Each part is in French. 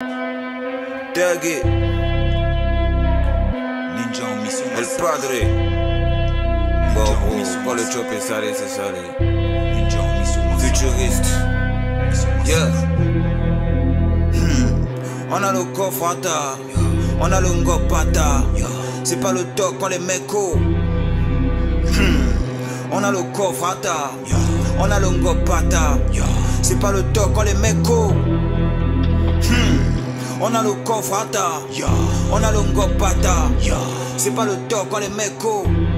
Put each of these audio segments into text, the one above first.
Daggy, Ninja en mission El Padre. Bon, bon, pas le chop est salé, c'est salé. Ninja en mission Futuriste. Yeah. Hmm. On a le coffre à ta. On a le ngopata. C'est pas le doc, on les meco. Hmm. On a le coffre à ta. On a le ngopata. C'est pas le doc, on les meco. Hmm. On a le coffre à ta. On a le ngopata. C'est pas le doc, on les meco. Hmm.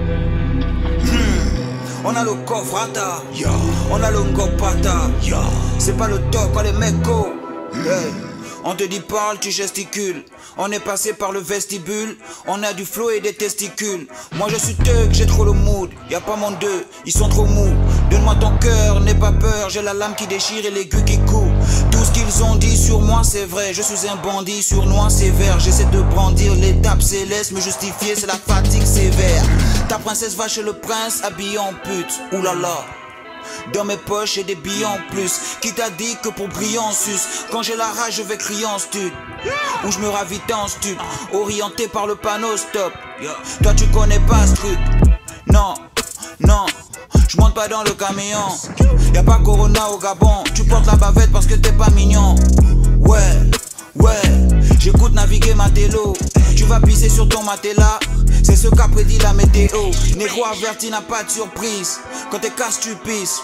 On a le coffre à ta. On a le ngopata. C'est pas le doc, on les meco. Hey. On te dit parle, tu gesticules. On est passé par le vestibule. On a du flow et des testicules. Moi je suis thug, j'ai trop le mood. Y a pas mon deux, ils sont trop mous. Donne-moi ton cœur, n'aie pas peur. J'ai la lame qui déchire et l'aigu qui coule. Ce qu'ils ont dit sur moi c'est vrai. Je suis un bandit sournois sévère. J'essaie de brandir l'étape céleste. Me justifier, c'est la fatigue sévère. Ta princesse va chez le prince habillée en pute. Oulala. Dans mes poches j'ai des billets en plus Qui t'a dit que pour briller en sus Quand j'ai la rage je vais crier en stud Ou je me ravite en stud Orienté par le panneau stop Toi tu connais pas ce truc Non, non je monte pas dans le camion. Y'a pas Corona au Gabon. Tu portes la bavette parce que t'es pas mignon. Ouais, ouais. J'écoute naviguer ma télo. Tu vas pisser sur ton matelas ce qu'a prédit la météo. Négro averti n'a pas de surprise. Quand t'es casse, tu pisses.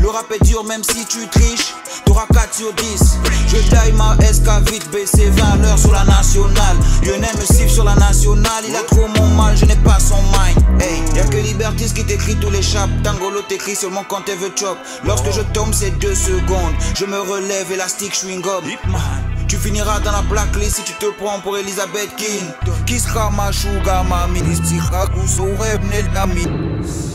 Le rap est dur, même si tu triches. T'auras 4 sur 10. Je taille ma SK vite baissé 20 à l'heure sur la nationale. Lionel me siffle sur la nationale. Il a trop mon mal, je n'ai pas son mind. Hey, y'a que Libertis qui t'écrit tous les chaps. Tangolo t'écrit seulement quand elle veut chop. Lorsque je tombe, c'est 2 secondes. Je me relève, élastique, chewing gum. Tu finiras dans la blacklist si tu te prends pour Elizabeth King. Qui sera ma sugar mami? Qui sera nel nami?